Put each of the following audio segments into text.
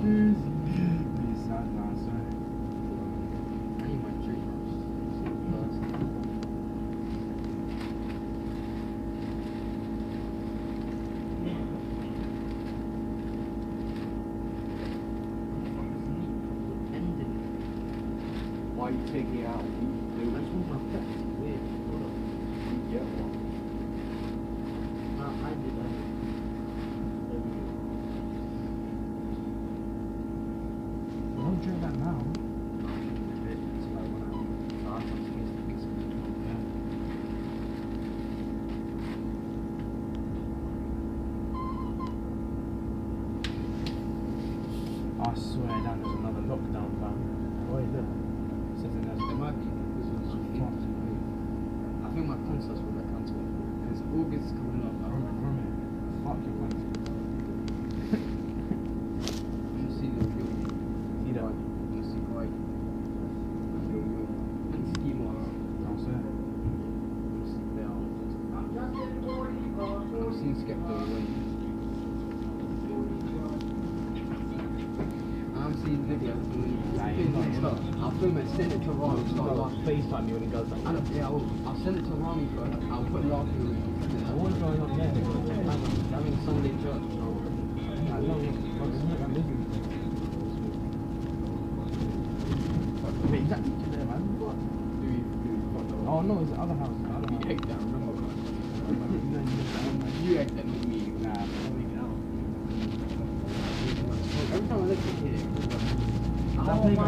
Tschüss. seen Skepta when. I'm seeing videos of when Nah, he's you're not, doing you're stuff. I'll film it, send it to Rami, start laughing. FaceTime you when he does that. I yeah, I'll, send it to Rami first. I'll put laughing on it. So what's going on there? They're gonna take. I'm having Sunday church. I it's not that busy. Wait, is that each there, man? What? Do you, do you, what the Oh no, it's the other house.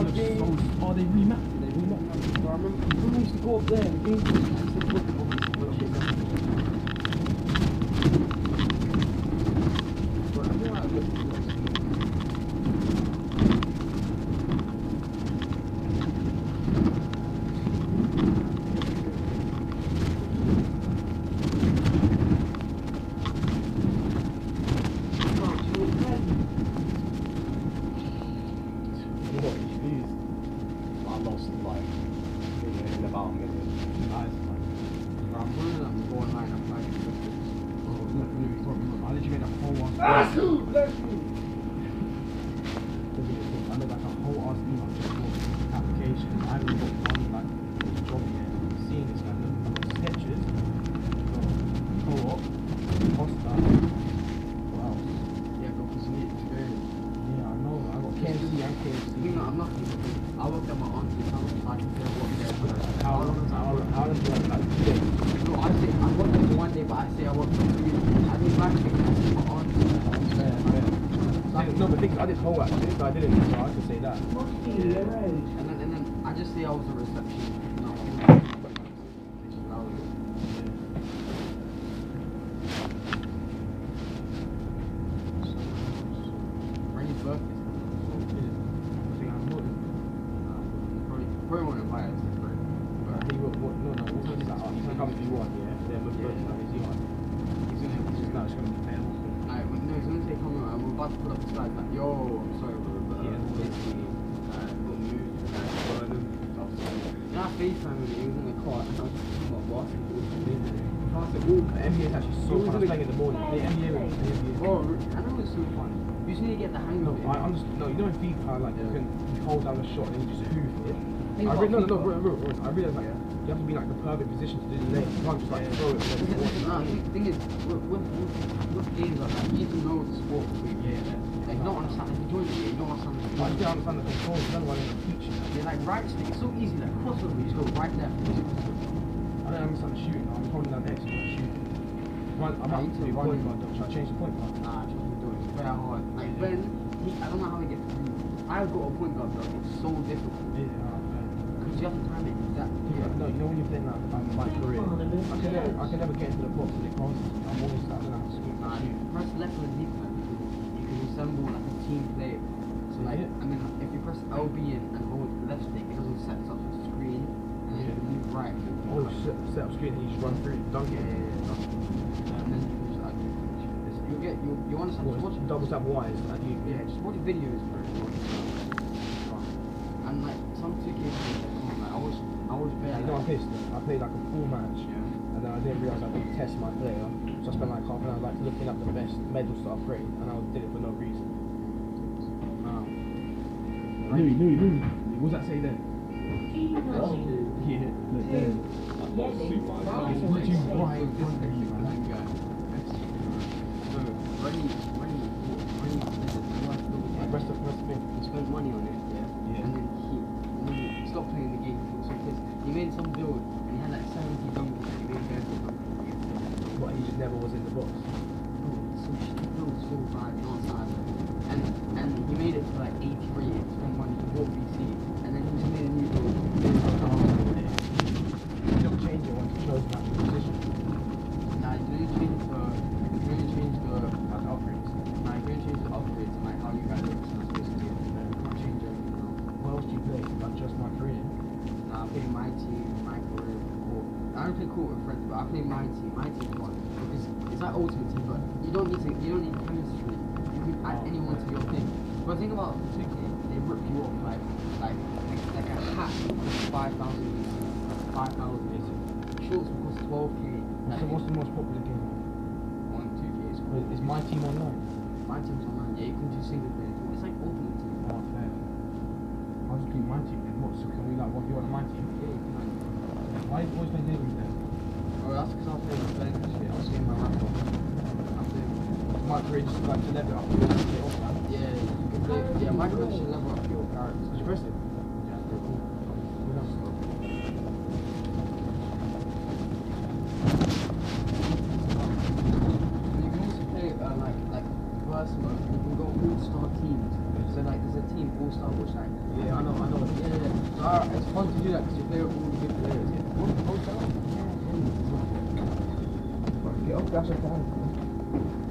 That oh they remapped it. They remapped it. I remember we used to go up there I used to put them on this little shit down. Bro, I know how to look at this. What? Jeez. I lost like in oh, about a minute. Nice, man. Bro, I'm running up and going high and I'm trying to look Oh, look, look, look, look. I literally made a whole one. Bless you! Bless you! I made like a whole ass email just for applications. I haven't got one like job yet. Seeing this man, look, I've got Skechers, got co-op, Costa. What else? Yeah, bro, because you need experience. Yeah, I know. I got KFC and KFC. You know, I'm not because I worked at my auntie's house, so I can tell what they're How long? How long? How long do you like today? No, I say I worked there for one day, but I say I worked for three days. I did back because I see my auntie's house. Fair, fair. Like, no, but think I did whole actually, so I didn't, so I could say that. And then, and then I just say I was a receptionist. No, I was- which is loud. Randy's birthday. I think I'm not. Probably, probably won't invite us. but- I think what, what, no, no, what time is that? Oh, he's gonna come if you want, yeah? Then we're Yeah. both, is he on? He's gonna, he's gonna, it's gonna be fair. Alright, well, no, he's gonna say come on, we're about to put up the slides. Like, yo, I'm sorry, bro, uh, uh. Uh, um, and I FaceTime him, he was in the car, and I was just talking about basketball. The NBA is actually so fun. Was playing in the morning. The NBA was the NBA. Bro, I know it's so fun. You just need to get the hang of it. I understand. No, you know in FIFA, like you can hold down the shot and you just hoof it. I re- no, no, no, I realize like you have to be like the perfect position to do the lane. You can't just like throw it. Nah, the thing is, with, with, with, games like that, you need to the sport. Yeah. Like, you don't understand, if you join the game, you don't understand the I sport. just don't understand the controls. You don't know why they're not teaching. that. You're like right stick, it's so easy, like crossover, you just go right left. I don't understand the shooting. I'm holding down X, you're not shooting. Run, I'm I about need to to be run. point guard. though. Should I change the point guard? Nah, I just do it. It's very hard. Like Ben, he, I don't know how he gets through. I've got a point guard, bro. It's so difficult. Yeah, alright, Because you have to time it exactly. Yeah, no, you know when you're playing like um, my career, I can never, I can never get into the box and it passes me. I'm always like, I don't know how to scoop Nah, and shoot. press left and defense. Assemble like a team play. So like, Yeah. and then if you press LB and, and hold left stick, it doesn't set up the screen, and then you Yeah. can move right. Oh, set, set up screen and you just run through, dunk Yeah, it. yeah, yeah, dunk it. And then you just like, this- you get you you understand? What, Just watch double tap is like you, Yeah, just watch videos, bro. And like some two games, like, come on, like, I watched I was bare. You know, I pissed. I played like a full match, Yeah. And then I didn't realise I could test my player. So I spent like half an hour like looking up the best medals to upgrade, and I did it for no reason. Um, Louis, Louis, Louis. What does that say there? Yeah, look there. Bro, Would you it's- buy it's- one of you, it's- man? like, uh, No, Rennie, Rennie, Rennie did it. The last little Like, game. rest of rest of it. He spent money on it, yeah. Yeah. And then he, and then he stopped playing the game. He was so pissed. He made some build, and he had like 70 dunks, and he made 30 dunks. But he just never was in the box. Bro, so shit, bro, so bad, you know what I'm saying? And, and he made it to like 83, and spent money, he bought VC, and then he just made a new build. He don't change it once he shows that position. Nah, you didn't change the, you didn't change the, Like upgrades. nah, you didn't change the upgrades, and like how you guys look, so it's basically, you can't change everything, no. What else do you play? Like just my career. Nah, I play my team, my career, cool. I don't play cool with friends, but I play my team. My team is fun because it's like ultimate team, but you don't need to. You don't need chemistry. You can add oh. anyone to your team. But the thing about 2K, they rip you off like like like, a hat costs five thousand, five thousand. Shorts will cost twelve k. Like, So what's the most popular game? one 2K is cool. Is- my team online? My team's online. Yeah, you can do single player. It's like ultimate team. Oh, fair. I'll just keep my team then. What? So can we like what you on my team? Yeah, you can. like- you always playing David then? Oh, that's because I was playing with friends and shit. I was getting my off. I'm. My career just like to level up. You can get off that. Yeah, you can play. Yeah, my coach should level up your characters. It's impressive. Yeah, they're cool. We don't. You can also play uh, like like verse mode. You can go all star teams. So like there's a team all star which like Yeah, I know, I know. yeah yeah. yeah. So uh, it's fun to do that because you play with all the good players. Yeah. What? Oh, shut up. Get off that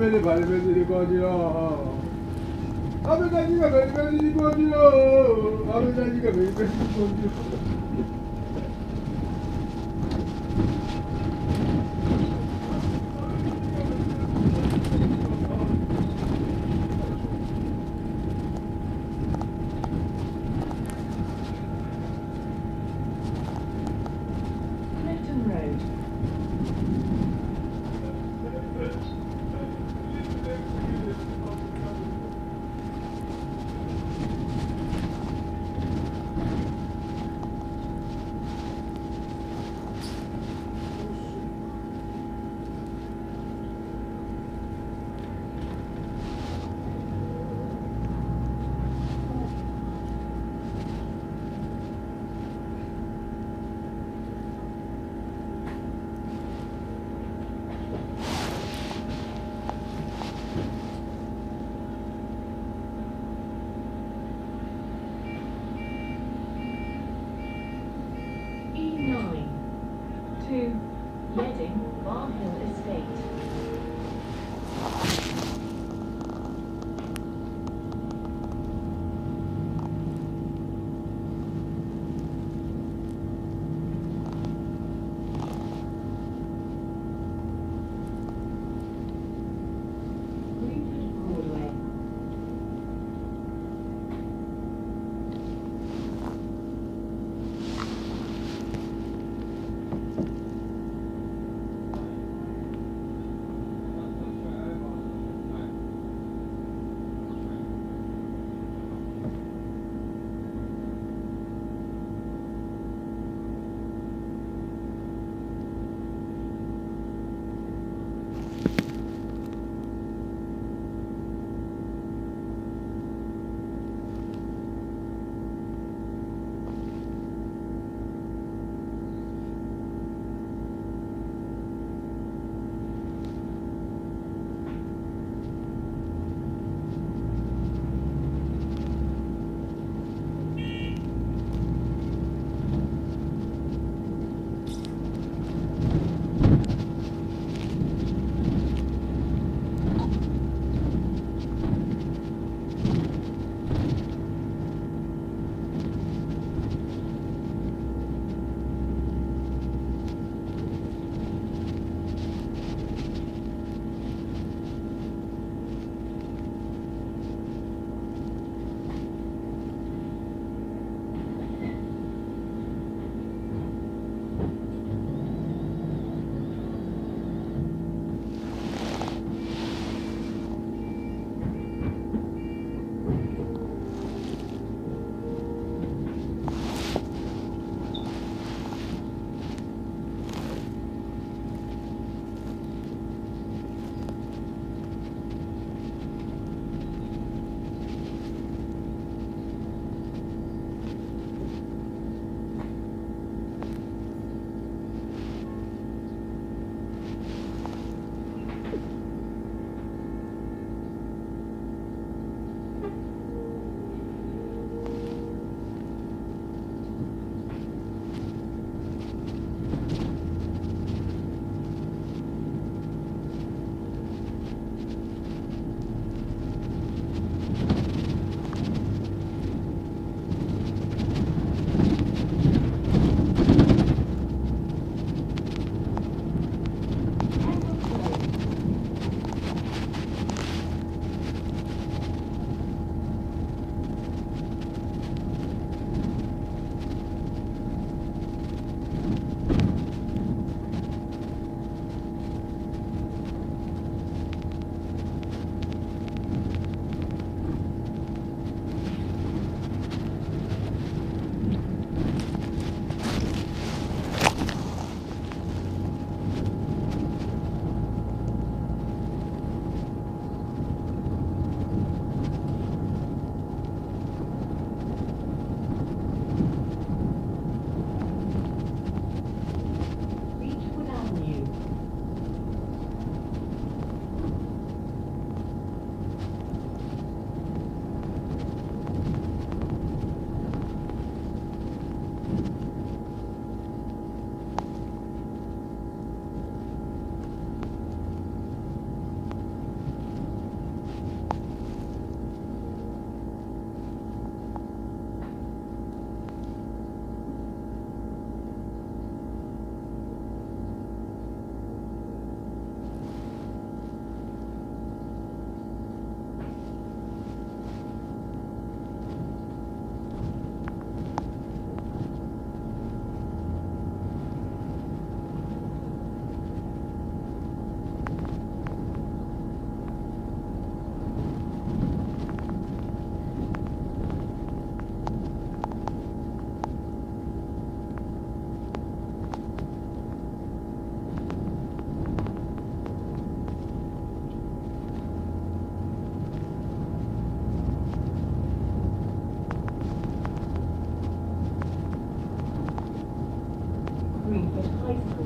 까불면이 발면이고 아니라 아베다니가 발면이고 아니라 아베다니가 발면이고 아니라 Greenford High